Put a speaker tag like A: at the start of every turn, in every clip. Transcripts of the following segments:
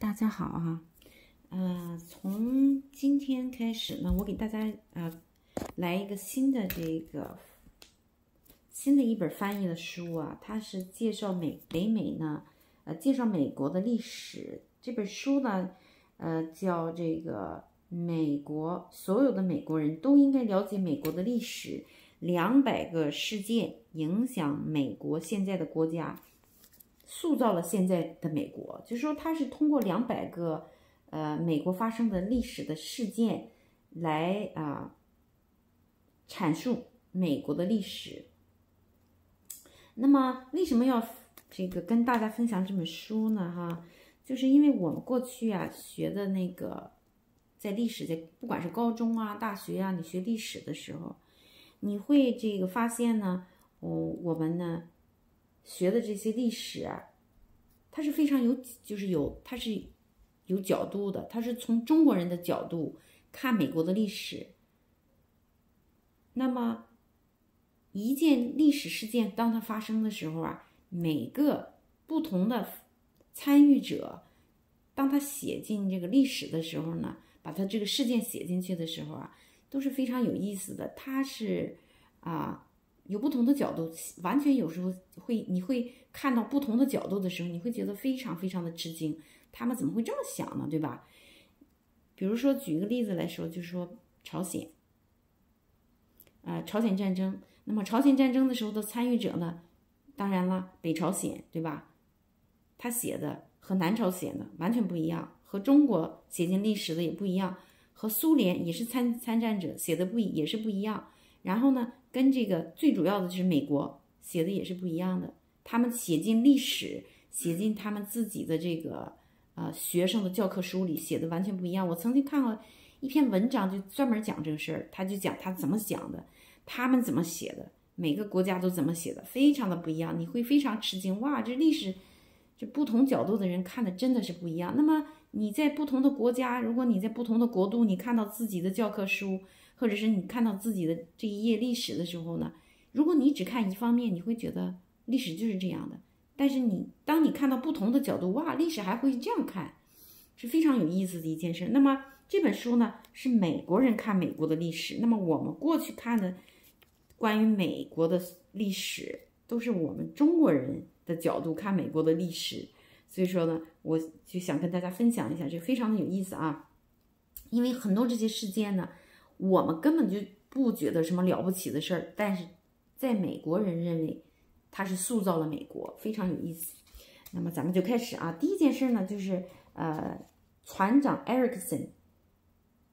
A: 大家好啊，呃，从今天开始呢，我给大家呃来一个新的这个新的一本翻译的书啊，它是介绍美北美呢，呃，介绍美国的历史。这本书呢，呃，叫这个美国所有的美国人都应该了解美国的历史，两百个事件影响美国现在的国家。塑造了现在的美国，就是说，它是通过两百个呃美国发生的历史的事件来啊阐述美国的历史。那么，为什么要这个跟大家分享这本书呢？哈，就是因为我们过去啊学的那个在历史，在不管是高中啊、大学啊，你学历史的时候，你会这个发现呢，哦，我们呢。学的这些历史，它是非常有，就是有，它是有角度的。它是从中国人的角度看美国的历史。那么，一件历史事件当它发生的时候啊，每个不同的参与者，当他写进这个历史的时候呢，把他这个事件写进去的时候啊，都是非常有意思的。他是啊。有不同的角度，完全有时候会，你会看到不同的角度的时候，你会觉得非常非常的吃惊。他们怎么会这么想呢？对吧？比如说举一个例子来说，就是说朝鲜，呃，朝鲜战争。那么朝鲜战争的时候的参与者呢，当然了，北朝鲜，对吧？他写的和南朝鲜的完全不一样，和中国写进历史的也不一样，和苏联也是参参战者写的不也是不一样。然后呢？跟这个最主要的就是美国写的也是不一样的，他们写进历史，写进他们自己的这个呃学生的教科书里写的完全不一样。我曾经看过一篇文章，就专门讲这个事儿，他就讲他怎么想的，他们怎么写的，每个国家都怎么写的，非常的不一样，你会非常吃惊哇！这历史，这不同角度的人看的真的是不一样。那么你在不同的国家，如果你在不同的国度，你看到自己的教科书。或者是你看到自己的这一页历史的时候呢，如果你只看一方面，你会觉得历史就是这样的。但是你当你看到不同的角度，哇，历史还会这样看，是非常有意思的一件事。那么这本书呢，是美国人看美国的历史。那么我们过去看的关于美国的历史，都是我们中国人的角度看美国的历史。所以说呢，我就想跟大家分享一下，这非常的有意思啊，因为很多这些事件呢。我们根本就不觉得什么了不起的事儿，但是在美国人认为他是塑造了美国，非常有意思。那么咱们就开始啊，第一件事呢，就是呃，船长 Ericson，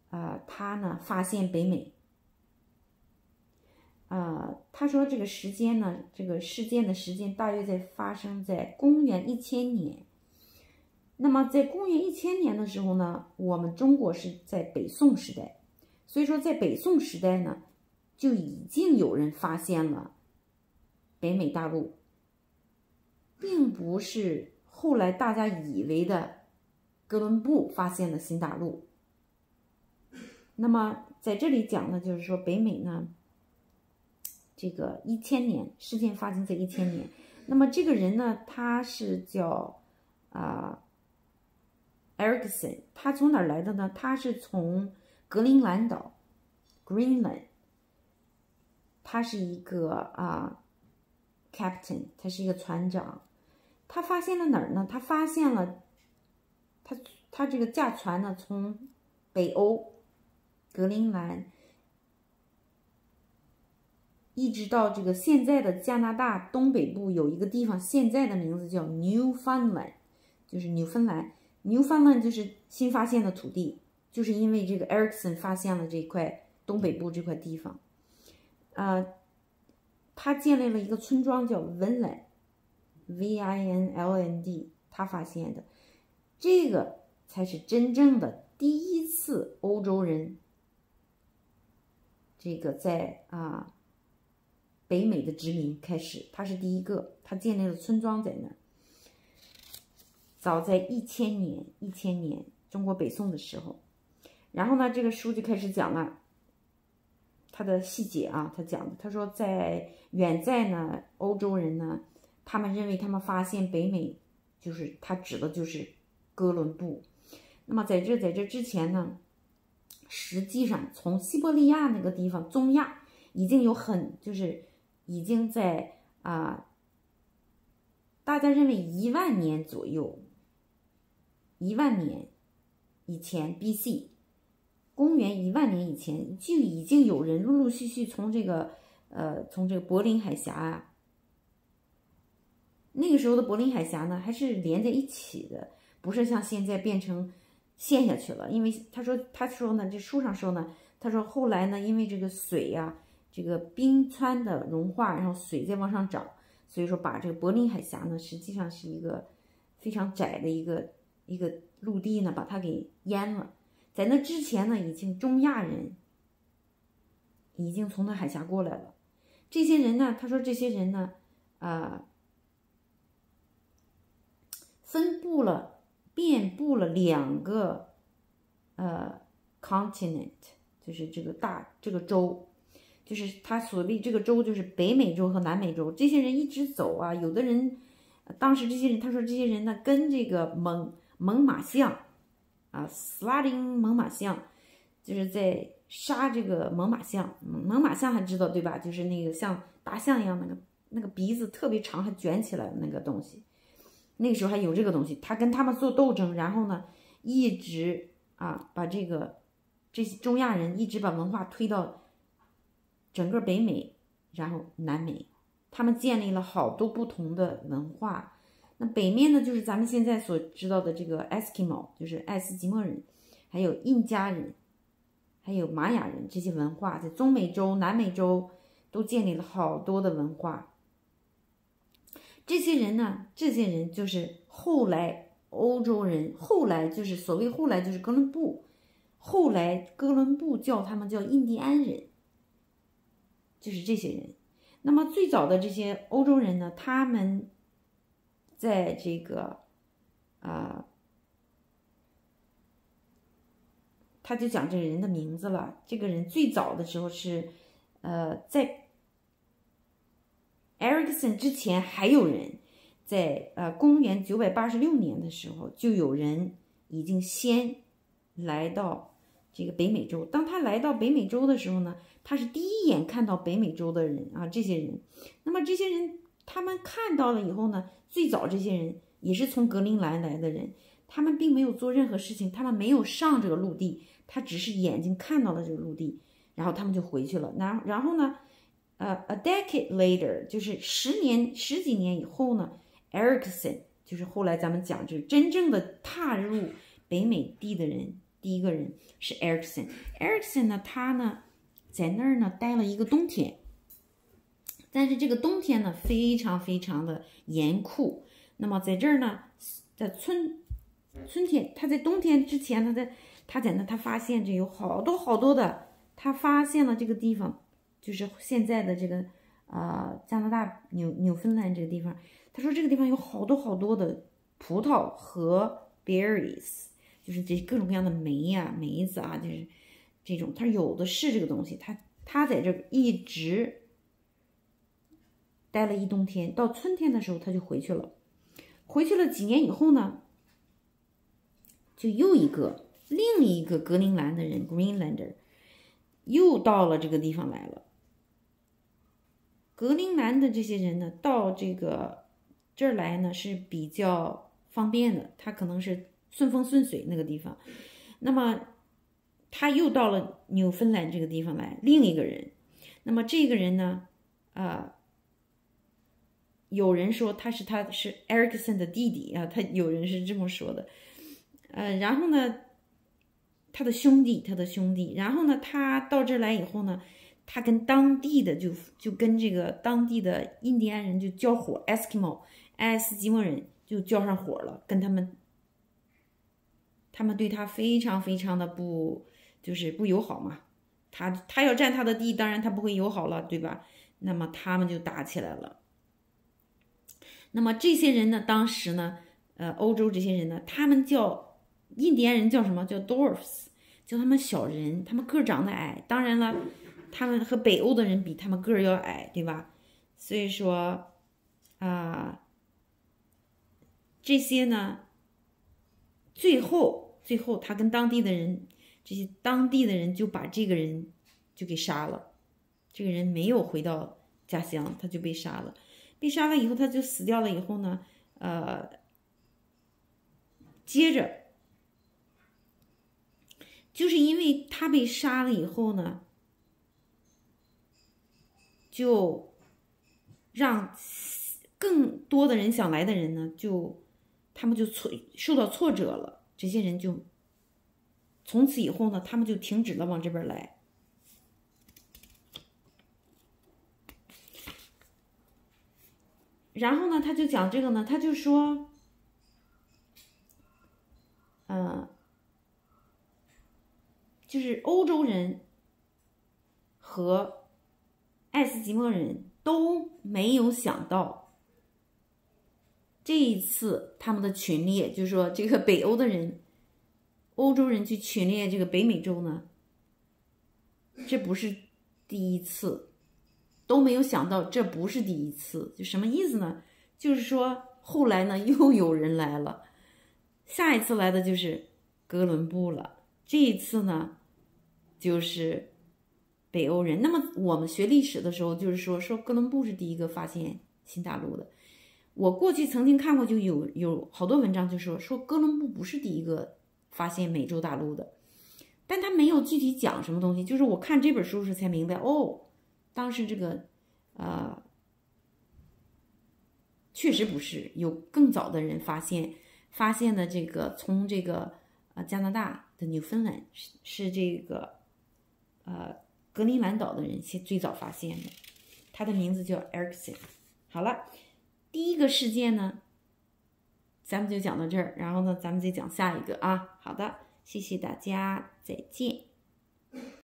A: 呃，他呢发现北美，呃，他说这个时间呢，这个事件的时间大约在发生在公元一千年。那么在公元一千年的时候呢，我们中国是在北宋时代。所以说，在北宋时代呢，就已经有人发现了北美大陆，并不是后来大家以为的哥伦布发现了新大陆。那么在这里讲呢，就是说北美呢，这个一千年事件发生在一千年。那么这个人呢，他是叫啊，Erickson，他从哪儿来的呢？他是从。格陵兰岛，Greenland，他是一个啊，Captain，他是一个船长。他发现了哪儿呢？他发现了，他他这个驾船呢，从北欧格陵兰一直到这个现在的加拿大东北部有一个地方，现在的名字叫 Newfoundland，就是纽芬兰。Newfoundland 就是新发现的土地。就是因为这个 Erickson 发现了这块东北部这块地方，呃，他建立了一个村庄叫 Vinland，V-I-N-L-N-D，他发现的，这个才是真正的第一次欧洲人，这个在啊北美的殖民开始，他是第一个，他建立了村庄在那儿。早在一千年，一千年中国北宋的时候。然后呢，这个书就开始讲了他的细节啊。他讲的，他说在远在呢，欧洲人呢，他们认为他们发现北美，就是他指的就是哥伦布。那么在这在这之前呢，实际上从西伯利亚那个地方，中亚已经有很就是已经在啊，大家认为一万年左右，一万年以前 B.C. 公元一万年以前就已经有人陆陆续续从这个呃从这个柏林海峡啊。那个时候的柏林海峡呢，还是连在一起的，不是像现在变成陷下去了。因为他说，他说呢，这书上说呢，他说后来呢，因为这个水呀，这个冰川的融化，然后水在往上涨，所以说把这个柏林海峡呢，实际上是一个非常窄的一个一个陆地呢，把它给淹了。在那之前呢，已经中亚人已经从那海峡过来了。这些人呢，他说这些人呢，啊。分布了，遍布了两个，呃，continent，就是这个大这个洲，就是他所谓这个洲就是北美洲和南美洲。这些人一直走啊，有的人，当时这些人他说这些人呢跟这个猛猛犸象，啊，slating 猛犸象，就是在杀这个猛犸象。猛犸象还知道对吧？就是那个像大象一样那个那个鼻子特别长还卷起来那个东西。那个时候还有这个东西，他跟他们做斗争，然后呢，一直啊把这个这些中亚人一直把文化推到整个北美，然后南美，他们建立了好多不同的文化。那北面呢，就是咱们现在所知道的这个 Eskimo，就是爱斯基摩人，还有印加人，还有玛雅人这些文化，在中美洲、南美洲都建立了好多的文化。这些人呢？这些人就是后来欧洲人，后来就是所谓后来就是哥伦布，后来哥伦布叫他们叫印第安人，就是这些人。那么最早的这些欧洲人呢，他们在这个啊，他就讲这个人的名字了。这个人最早的时候是呃在。Ericsson 之前还有人，在呃公元九百八十六年的时候，就有人已经先来到这个北美洲。当他来到北美洲的时候呢，他是第一眼看到北美洲的人啊，这些人。那么这些人他们看到了以后呢，最早这些人也是从格陵兰来的人，他们并没有做任何事情，他们没有上这个陆地，他只是眼睛看到了这个陆地，然后他们就回去了。然然后呢？呃，a decade later，就是十年十几年以后呢，Ericsson 就是后来咱们讲，就是真正的踏入北美地的人，第一个人是 Ericsson。Ericsson 呢，他呢在那儿呢待了一个冬天，但是这个冬天呢非常非常的严酷。那么在这儿呢，在春春天，他在冬天之前，他在他在那他发现这有好多好多的，他发现了这个地方。就是现在的这个，呃，加拿大纽纽芬兰这个地方，他说这个地方有好多好多的葡萄和 berries，就是这各种各样的梅呀、梅子啊，就是这种，他有的是这个东西。他他在这一直待了一冬天，到春天的时候他就回去了。回去了几年以后呢，就又一个另一个格陵兰的人 （Greenlander） 又到了这个地方来了。格陵兰的这些人呢，到这个这儿来呢是比较方便的，他可能是顺风顺水那个地方。那么他又到了纽芬兰这个地方来，另一个人。那么这个人呢，啊，有人说他是他是 Ericsson 的弟弟啊，他有人是这么说的。呃，然后呢，他的兄弟，他的兄弟，然后呢，他到这来以后呢。他跟当地的就就跟这个当地的印第安人就交火，Eskimo 爱斯基摩人就交上火了，跟他们，他们对他非常非常的不就是不友好嘛，他他要占他的地，当然他不会友好了，对吧？那么他们就打起来了。那么这些人呢，当时呢，呃，欧洲这些人呢，他们叫印第安人叫什么叫 Dwarfs，叫他们小人，他们个儿长得矮，当然了。他们和北欧的人比，他们个儿要矮，对吧？所以说，啊，这些呢，最后，最后他跟当地的人，这些当地的人就把这个人就给杀了。这个人没有回到家乡，他就被杀了。被杀了以后，他就死掉了。以后呢，呃，接着就是因为他被杀了以后呢，就让更多的人想来的人呢，就他们就挫受到挫折了。这些人就从此以后呢，他们就停止了往这边来。然后呢，他就讲这个呢，他就说，嗯，就是欧洲人和爱斯基摩人都没有想到，这一次他们的群猎，就是说这个北欧的人，欧洲人去群猎这个北美洲呢，这不是第一次。都没有想到这不是第一次，就什么意思呢？就是说后来呢又有人来了，下一次来的就是哥伦布了。这一次呢就是北欧人。那么我们学历史的时候，就是说说哥伦布是第一个发现新大陆的。我过去曾经看过，就有有好多文章就说说哥伦布不是第一个发现美洲大陆的，但他没有具体讲什么东西。就是我看这本书时才明白哦。当时这个，呃，确实不是有更早的人发现发现的这个从这个呃加拿大的纽芬兰是是这个呃格陵兰岛的人先最早发现的，他的名字叫 Erikson。好了，第一个事件呢，咱们就讲到这儿，然后呢，咱们再讲下一个啊。好的，谢谢大家，再见。